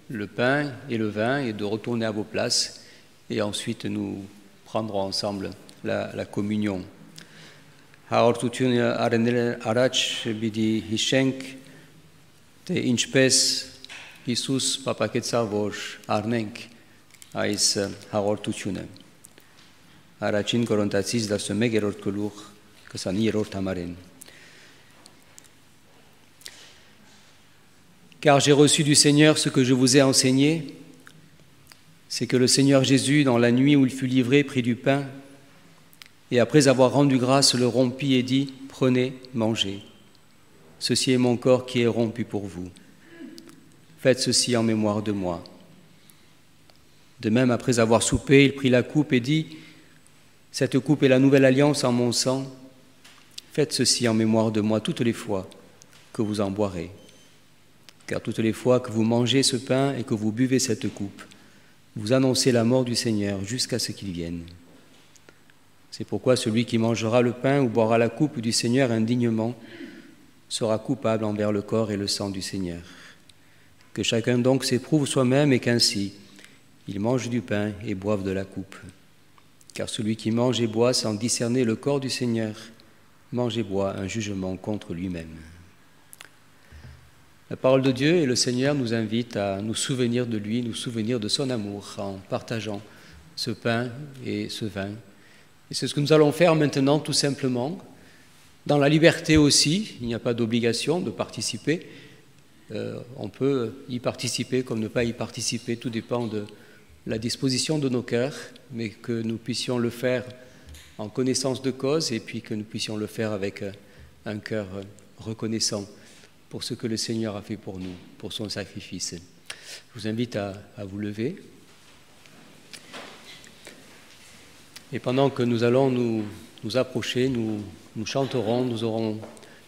le pain et le vin et de retourner à vos places. Et ensuite, nous prendrons ensemble la, la communion. Հաղորդությունը արնել առաջ պիտի հիշենք թե ինչպես Հիսուս պապակեցավ որ առնենք այս հաղորդությունը առաջին Կորինթացիս 11-րդ գլուխ 20-րդ համարեն Car j'ai reçu du Seigneur ce que je vous ai enseigné, c'est que le Seigneur Jésus, dans la nuit où il fut livré, prit du pain, et après avoir rendu grâce, le rompit et dit, Prenez, mangez. Ceci est mon corps qui est rompu pour vous. Faites ceci en mémoire de moi. De même, après avoir soupé, il prit la coupe et dit, cette coupe est la nouvelle alliance en mon sang. Faites ceci en mémoire de moi toutes les fois que vous en boirez. Car toutes les fois que vous mangez ce pain et que vous buvez cette coupe, vous annoncez la mort du Seigneur jusqu'à ce qu'il vienne. C'est pourquoi celui qui mangera le pain ou boira la coupe du Seigneur indignement sera coupable envers le corps et le sang du Seigneur. Que chacun donc s'éprouve soi-même et qu'ainsi il mange du pain et boive de la coupe. Car celui qui mange et boit sans discerner le corps du Seigneur mange et boit un jugement contre lui-même. La parole de Dieu et le Seigneur nous invitent à nous souvenir de lui, nous souvenir de son amour en partageant ce pain et ce vin. Et c'est ce que nous allons faire maintenant tout simplement, dans la liberté aussi, il n'y a pas d'obligation de participer, Euh, on peut y participer comme ne pas y participer, tout dépend de la disposition de nos cœurs, mais que nous puissions le faire en connaissance de cause et puis que nous puissions le faire avec euh, un cœur euh, reconnaissant pour ce que le Seigneur a fait pour nous, pour son sacrifice. Je vous invite à, vous lever. Et pendant que nous allons nous, approcher, nous chanterons, nous aurons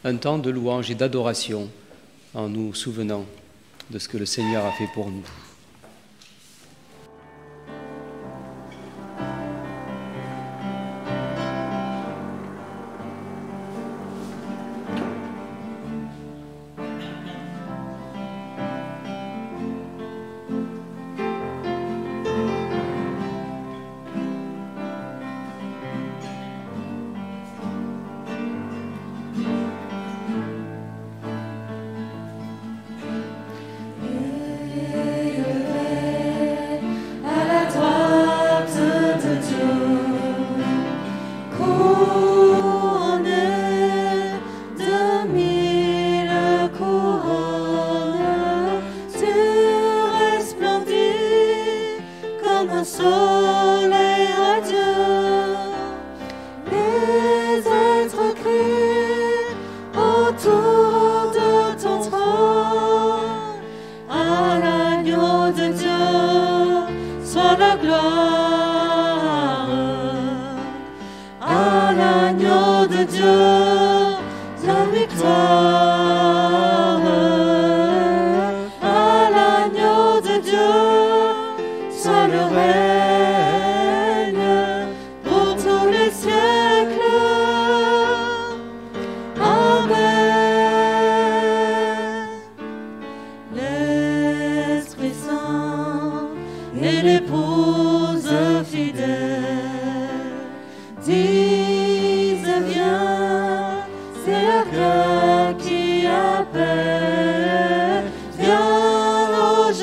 un temps de louange et d'adoration en nous souvenant de ce que le Seigneur a fait pour nous.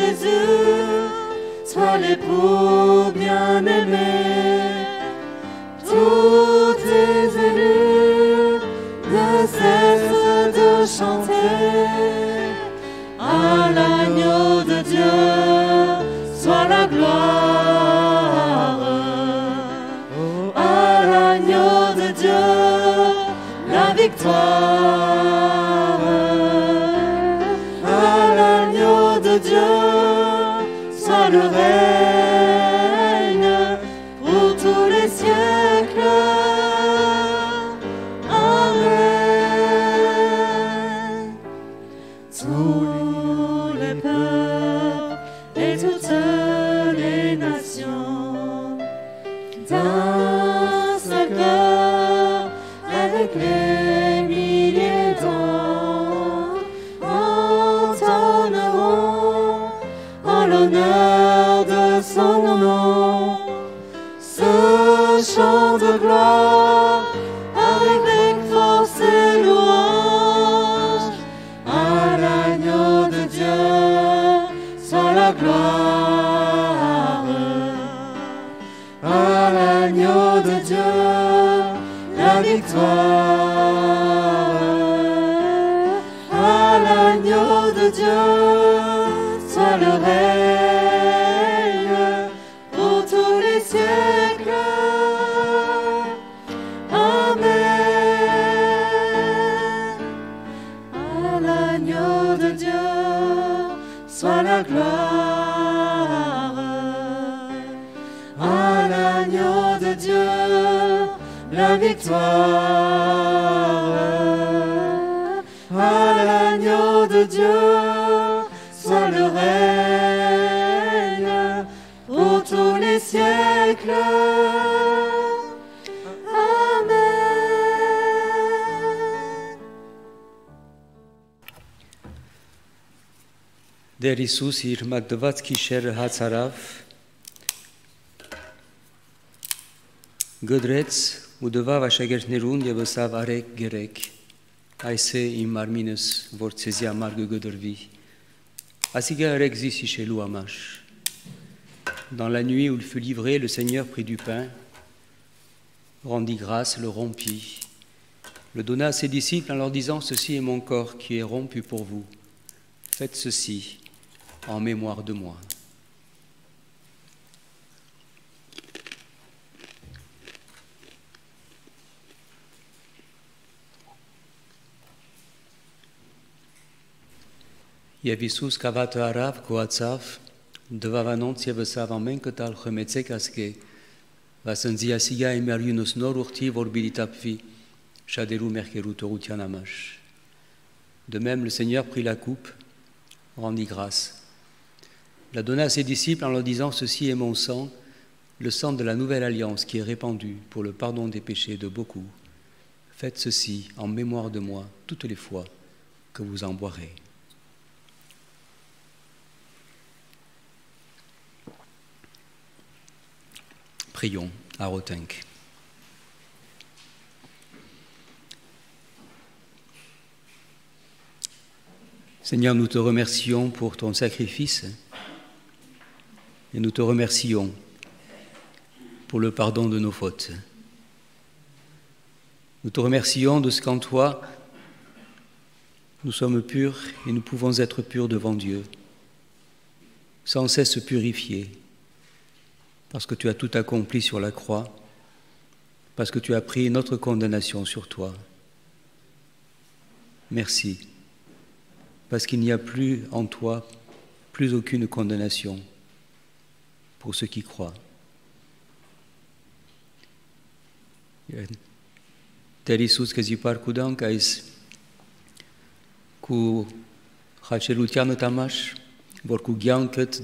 Jésus, sois l'époux bien-aimé. Tous tes élus ne cessent de chanter. À l'agneau de Dieu soit la gloire. À l'agneau de Dieu la victoire. victoire. À l'agneau de Dieu soit le règne pour tous les siècles. Amen.
Դեր Հիսուս իր մագդված քիշերը հացարավ գդրեց ու դվավ աշակերտներուն եւ ըսավ արեք գերեք այս է իմ մարմինս որ ցեզի համար կգդրվի ասիգա արեք զիս իշելու համար Dans la nuit où il fut livré, le Seigneur prit du pain, rendit grâce, le rompit, le donna à ses disciples en leur disant Ceci est mon corps qui est rompu pour vous. Faites ceci en mémoire de moi. Եվ Հիսուս կավատը արավ, գոացավ, դվավանոնց եւ ըսավ ամեն կտալ խմեցեք ասկե, վասնձի ասիգա իմարյունս նոր ուխտի, որ բիլի տապվի, շադերու մեղքերու տողության համար. De même, le Seigneur prit la coupe, rendit grâce. Il l'a donné à ses disciples en leur disant, Ceci est mon sang, le sang de la nouvelle alliance qui est répandu pour le pardon des péchés de beaucoup. Faites ceci en mémoire de moi toutes les fois que vous en boirez. Prions à Rotinck. Seigneur, nous te remercions pour ton sacrifice et nous te remercions pour le pardon de nos fautes. Nous te remercions de ce qu'en toi, nous sommes purs et nous pouvons être purs devant Dieu, sans cesse purifiés, parce que tu as tout accompli sur la croix, parce que tu as pris notre condamnation sur toi. Merci, parce qu'il n'y a plus en toi plus aucune condamnation pour ceux qui croient.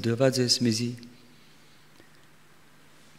De vazes mezi.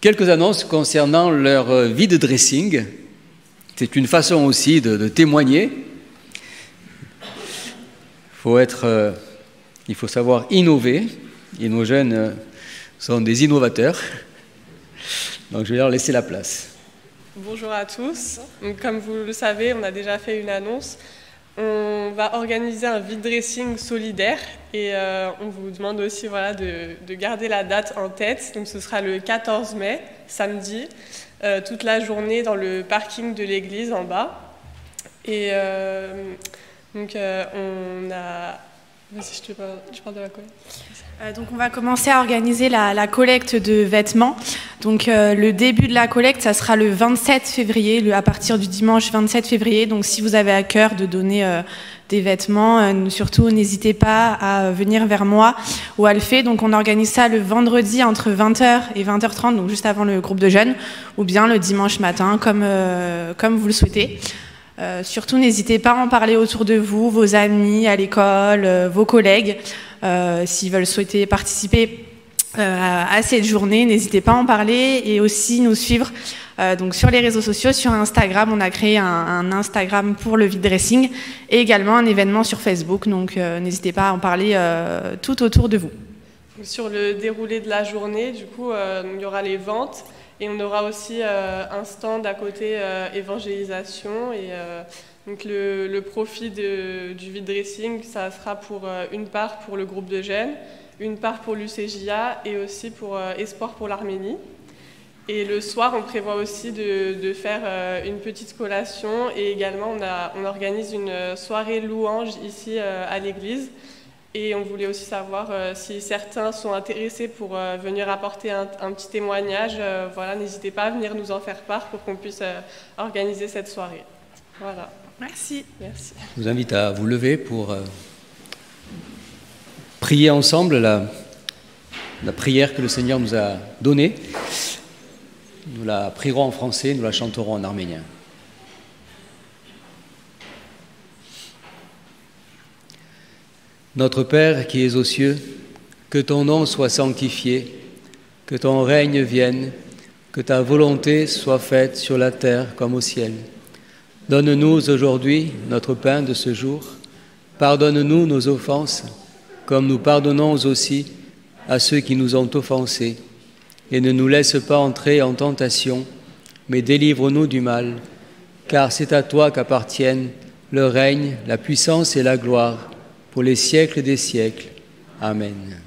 quelques annonces concernant leur euh, vie de dressing. C'est une façon aussi de, témoigner. Euh, il faut savoir innover, et nos jeunes euh, sont des innovateurs. Donc je vais leur laisser la place.
Bonjour à tous. Comme vous le savez, on a déjà fait une annonce. On va organiser un vide dressing solidaire et euh, on vous demande aussi de, de garder la date en tête. Donc ce sera le 14 mai, samedi, euh, toute la journée dans le parking de l'église en bas. Et euh, donc on a... Vas-y, je te parle, de la collecte.
Euh, donc on va commencer à organiser la, collecte de vêtements. Donc euh, le début de la collecte, ça sera le 27 février, à partir du dimanche 27 février. Donc si vous avez à cœur de donner euh, des vêtements, surtout n'hésitez pas à venir vers moi ou à le faire. Donc on organise ça le vendredi entre 20h et 20h30, donc juste avant le groupe de jeunes, ou bien le dimanche matin, comme, comme vous le souhaitez. Surtout, n'hésitez pas à en parler autour de vous, vos amis à l'école, vos collègues. Euh, S'ils veulent souhaiter participer euh, à, cette journée, n'hésitez pas à en parler et aussi nous suivre euh, donc sur les réseaux sociaux, sur Instagram. On a créé un, Instagram pour le vide dressing et également un événement sur Facebook. Donc n'hésitez pas à en parler tout autour de vous.
Sur le déroulé de la journée, du coup, il y aura les ventes et on aura aussi un stand à côté évangélisation. Et donc le, profit du vide dressing, ça sera pour euh, une part pour le groupe de jeunes, une part pour l'UCJA et aussi pour euh, Espoir pour l'Arménie. Et le soir, on prévoit aussi de, faire euh, une petite collation et également on, organise une soirée louange ici à l'église. Et on voulait aussi savoir si certains sont intéressés pour venir apporter un, un petit témoignage. voilà, n'hésitez pas à venir nous en faire part pour qu'on puisse organiser cette soirée. Voilà,
Merci.
merci.
Je vous invite à vous lever pour euh, prier ensemble la, la prière que le Seigneur nous a donnée. Nous la prierons en français, nous la chanterons en arménien. Notre Père qui es aux cieux, que ton nom soit sanctifié, que ton règne vienne, que ta volonté soit faite sur la terre comme au ciel. Donne-nous aujourd'hui notre pain de ce jour. Pardonne-nous nos offenses, comme nous pardonnons aussi à ceux qui nous ont offensés. Et ne nous laisse pas entrer en tentation, mais délivre-nous du mal, car c'est à toi qu'appartiennent le règne, la puissance et la gloire pour les siècles des siècles. Amen.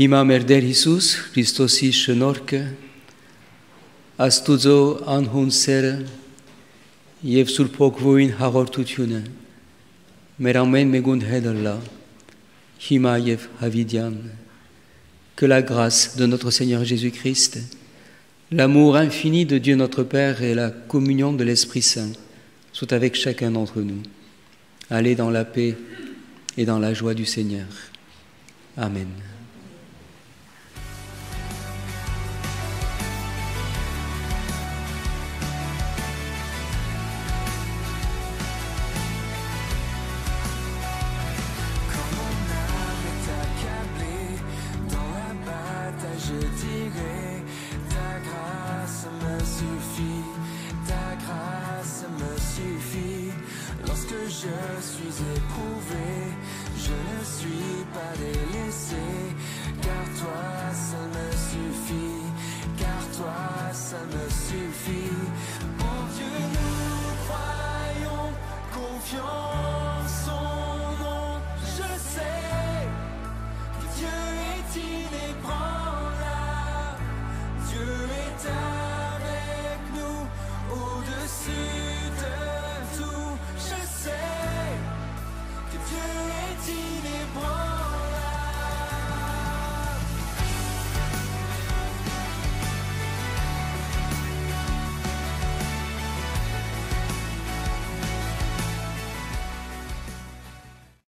Հիմա մեր Տեր Հիսուս Քրիստոսի շնորհքը Աստուծո անհուն սերը եւ Սուրբ Հոգվույն հաղորդությունը մեր ամեն մեկուն հետ լա հիմա եւ հավիդյան que la grâce de notre Seigneur Jésus-Christ l'amour infini de Dieu notre Père et la communion de l'Esprit Saint soient avec chacun d'entre nous allez dans la paix et dans la joie du Seigneur amen